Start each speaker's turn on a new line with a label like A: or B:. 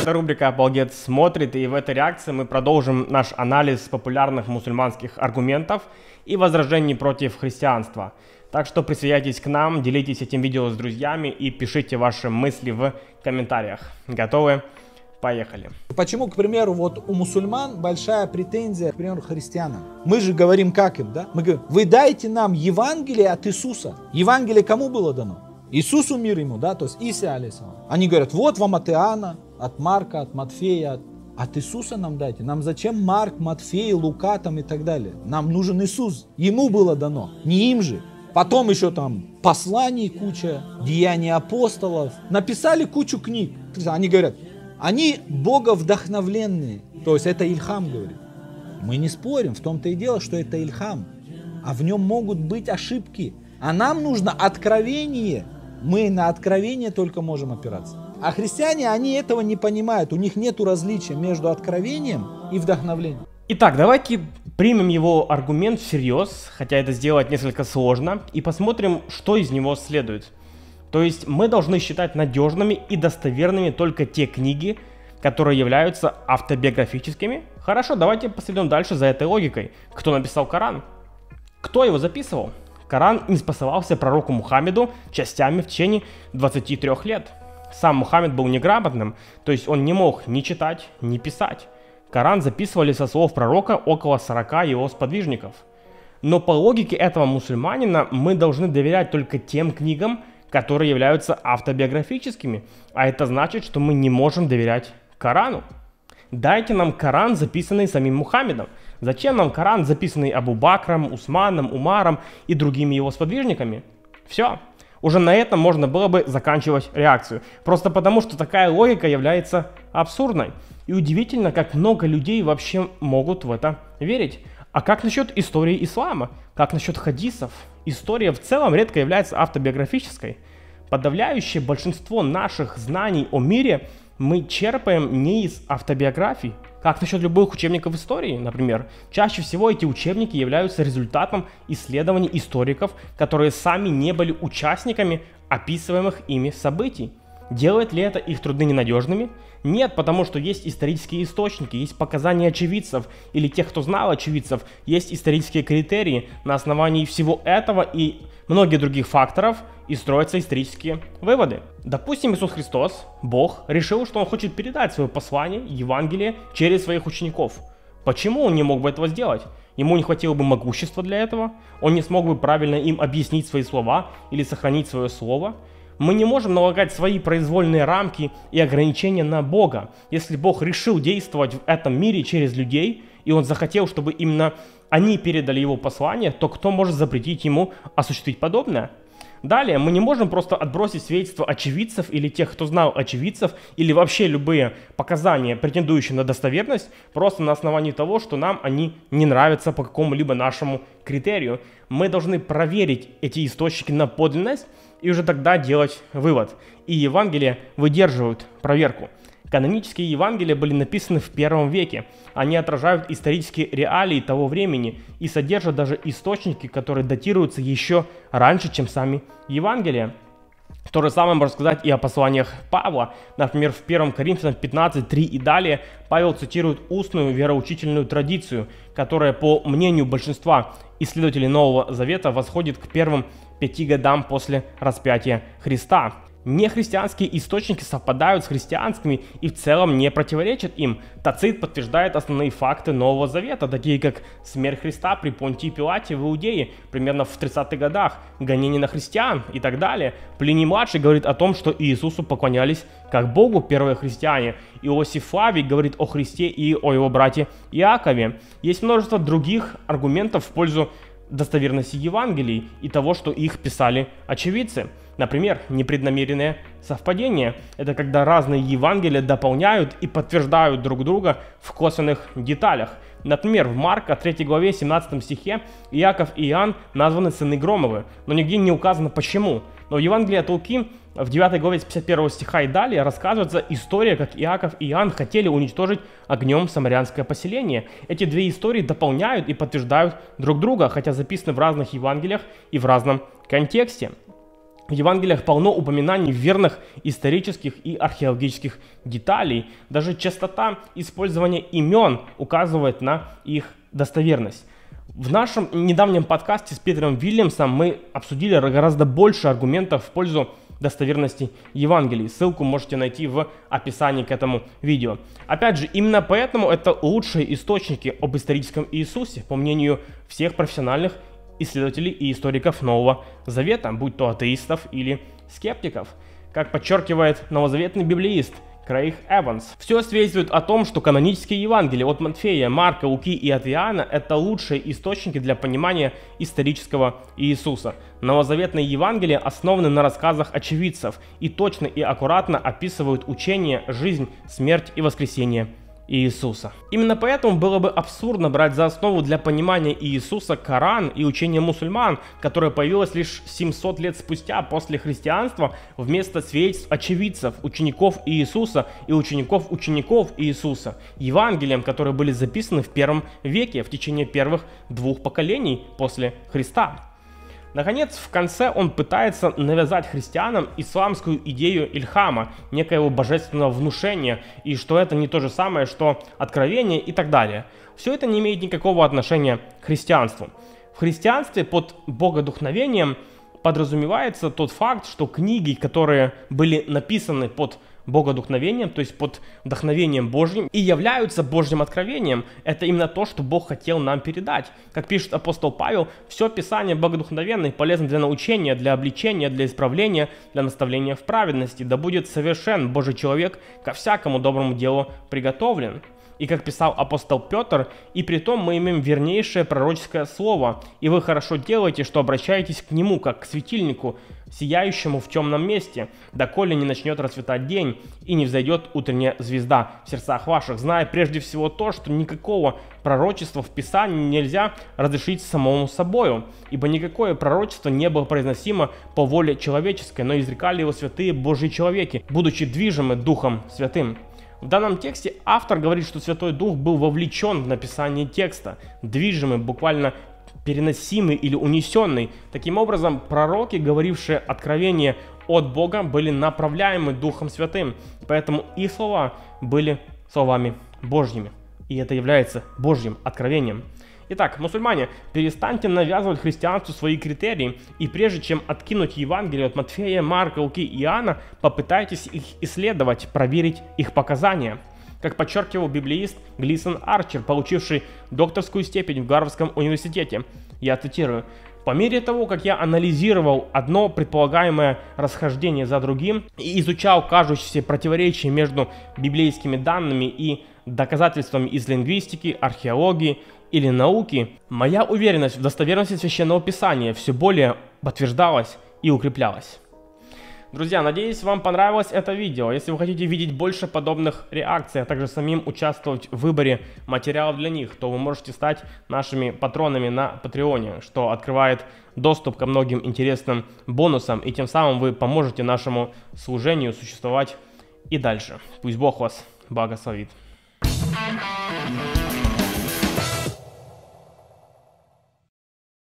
A: это рубрика «Обалдец смотрит», и в этой реакции мы продолжим наш анализ популярных мусульманских аргументов и возражений против христианства. Так что присоединяйтесь к нам, делитесь этим видео с друзьями и пишите ваши мысли в комментариях. Готовы? Поехали.
B: Почему, к примеру, вот у мусульман большая претензия, к примеру, христианам? Мы же говорим как им, да? Мы говорим, вы дайте нам Евангелие от Иисуса. Евангелие кому было дано? Иисусу мир ему, да, то есть Иса алейсалам. Они говорят, вот вам от Иоанна, от Марка, от Матфея, от, от Иисуса нам дайте. Нам зачем Марк, Матфей, Лука там и так далее? Нам нужен Иисус. Ему было дано, не им же. Потом еще там посланий куча, деяния апостолов. Написали кучу книг. Они говорят, они боговдохновленные. То есть это Ильхам говорит. Мы не спорим, в том-то и дело, что это Ильхам. А в нем могут быть ошибки. А нам нужно откровение. Мы на откровение только можем опираться. А христиане, они этого не понимают. У них нет различия между откровением и вдохновлением.
A: Итак, давайте примем его аргумент всерьез, хотя это сделать несколько сложно, и посмотрим, что из него следует. То есть мы должны считать надежными и достоверными только те книги, которые являются автобиографическими. Хорошо, давайте последуем дальше за этой логикой. Кто написал Коран? Кто его записывал? Коран не спасовался пророку Мухаммеду частями в течение 23 лет. Сам Мухаммед был неграмотным, то есть он не мог ни читать, ни писать. Коран записывали со слов пророка около 40 его сподвижников. Но по логике этого мусульманина мы должны доверять только тем книгам, которые являются автобиографическими. А это значит, что мы не можем доверять Корану. Дайте нам Коран, записанный самим Мухаммедом. Зачем нам Коран, записанный Абу Бакром, Усманом, Умаром и другими его сподвижниками? Все. Уже на этом можно было бы заканчивать реакцию. Просто потому, что такая логика является абсурдной. И удивительно, как много людей вообще могут в это верить. А как насчет истории ислама? Как насчет хадисов? История в целом редко является автобиографической. Подавляющее большинство наших знаний о мире мы черпаем не из автобиографий. Как насчет любых учебников истории, например? Чаще всего эти учебники являются результатом исследований историков, которые сами не были участниками описываемых ими событий. Делает ли это их труды ненадежными? Нет, потому что есть исторические источники, есть показания очевидцев или тех, кто знал очевидцев, есть исторические критерии. На основании всего этого и многих других факторов и строятся исторические выводы. Допустим, Иисус Христос, Бог, решил, что Он хочет передать свое послание, Евангелие, через своих учеников. Почему Он не мог бы этого сделать? Ему не хватило бы могущества для этого, он не смог бы правильно им объяснить свои слова или сохранить свое слово. Мы не можем налагать свои произвольные рамки и ограничения на Бога. Если Бог решил действовать в этом мире через людей, и Он захотел, чтобы именно они передали Его послание, то кто может запретить Ему осуществить подобное? Далее, мы не можем просто отбросить свидетельства очевидцев или тех, кто знал очевидцев, или вообще любые показания, претендующие на достоверность, просто на основании того, что нам они не нравятся по какому-либо нашему критерию. Мы должны проверить эти источники на подлинность и уже тогда делать вывод. И Евангелия выдерживают проверку. Канонические Евангелия были написаны в первом веке. Они отражают исторические реалии того времени и содержат даже источники, которые датируются еще раньше, чем сами Евангелия. То же самое можно сказать и о посланиях Павла. Например, в 1 Коринфянам 15, 3 и далее Павел цитирует устную вероучительную традицию, которая, по мнению большинства исследователей Нового Завета, восходит к первым пяти годам после распятия Христа. Нехристианские источники совпадают с христианскими и в целом не противоречат им. Тацит подтверждает основные факты Нового Завета, такие как смерть Христа при Понтии Пилате в Иудее примерно в 30-х годах, гонение на христиан и так далее. Плиний-младший говорит о том, что Иисусу поклонялись как Богу первые христиане. Иосиф Флавий говорит о Христе и о его брате Иакове. Есть множество других аргументов в пользу достоверности Евангелий и того, что их писали очевидцы. Например, непреднамеренное совпадение – это когда разные Евангелия дополняют и подтверждают друг друга в косвенных деталях. Например, в Марка 3 главе 17 стихе Иаков и Иоанн названы сыны Громовы, но нигде не указано почему. Но в Евангелии от Луки в 9 главе 51 стиха и далее рассказывается история, как Иаков и Иоанн хотели уничтожить огнем самарянское поселение. Эти две истории дополняют и подтверждают друг друга, хотя записаны в разных Евангелиях и в разном контексте. В Евангелиях полно упоминаний верных исторических и археологических деталей. Даже частота использования имен указывает на их достоверность. В нашем недавнем подкасте с Питером Вильямсом мы обсудили гораздо больше аргументов в пользу достоверности Евангелий. Ссылку можете найти в описании к этому видео. Опять же, именно поэтому это лучшие источники об историческом Иисусе, по мнению всех профессиональных исследователей и историков Нового Завета, будь то атеистов или скептиков. Как подчеркивает новозаветный библеист – Крейг Эванс. Все свидетельствует о том, что канонические Евангелия от Матфея, Марка, Луки и от Иоанна – это лучшие источники для понимания исторического Иисуса. Новозаветные Евангелия основаны на рассказах очевидцев и точно и аккуратно описывают учение, жизнь, смерть и воскресение Иисуса. Именно поэтому было бы абсурдно брать за основу для понимания Иисуса Коран и учение мусульман, которое появилось лишь 700 лет спустя после христианства, вместо свидетельств очевидцев, учеников Иисуса и учеников учеников Иисуса, Евангелиям, которые были записаны в первом веке в течение первых двух поколений после Христа. Наконец, в конце он пытается навязать христианам исламскую идею Ильхама, некоего божественного внушения, и что это не то же самое, что откровение и так далее. Все это не имеет никакого отношения к христианству. В христианстве под богодухновением подразумевается тот факт, что книги, которые были написаны под богодухновением, то есть под вдохновением Божьим, и являются Божьим откровением. Это именно то, что Бог хотел нам передать. Как пишет апостол Павел, все Писание богодухновенно и полезно для научения, для обличения, для исправления, для наставления в праведности. Да будет совершен Божий человек ко всякому доброму делу приготовлен. И как писал апостол Петр, и при том мы имеем вернейшее пророческое слово, и вы хорошо делаете, что обращаетесь к нему, как к светильнику, сияющему в темном месте, доколе не начнет расцветать день, и не взойдет утренняя звезда в сердцах ваших, зная прежде всего то, что никакого пророчества в Писании нельзя разрешить самому собою, ибо никакое пророчество не было произносимо по воле человеческой, но изрекали его святые Божьи человеки, будучи движимы Духом Святым. В данном тексте автор говорит, что Святой Дух был вовлечен в написание текста, движимый, буквально переносимый или унесенный. Таким образом, пророки, говорившие откровение от Бога, были направляемы Духом Святым, поэтому их слова были словами Божьими. И это является Божьим откровением. Итак, мусульмане, перестаньте навязывать христианству свои критерии, и прежде чем откинуть Евангелие от Матфея, Марка, Луки и Иоанна, попытайтесь их исследовать, проверить их показания. Как подчеркивал библеист Глисон Арчер, получивший докторскую степень в Гарвардском университете, я цитирую, по мере того, как я анализировал одно предполагаемое расхождение за другим и изучал кажущиеся противоречия между библейскими данными и доказательствами из лингвистики, археологии или науки, моя уверенность в достоверности Священного Писания все более подтверждалась и укреплялась. Друзья, надеюсь, вам понравилось это видео. Если вы хотите видеть больше подобных реакций, а также самим участвовать в выборе материалов для них, то вы можете стать нашими патронами на Патреоне, что открывает доступ ко многим интересным бонусам, и тем самым вы поможете нашему служению существовать и дальше. Пусть Бог вас благословит.